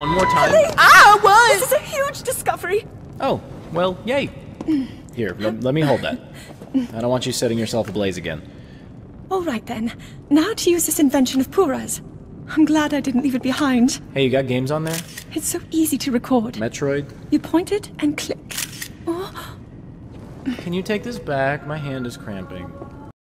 One more time. I ah, was! This is a huge discovery. Oh, well, yay. Here, let, let me hold that. I don't want you setting yourself ablaze again. All right then. Now to use this invention of Purah's. I'm glad I didn't leave it behind. Hey, you got games on there? It's so easy to record. Metroid? You point it and click. Oh, Can you take this back? My hand is cramping.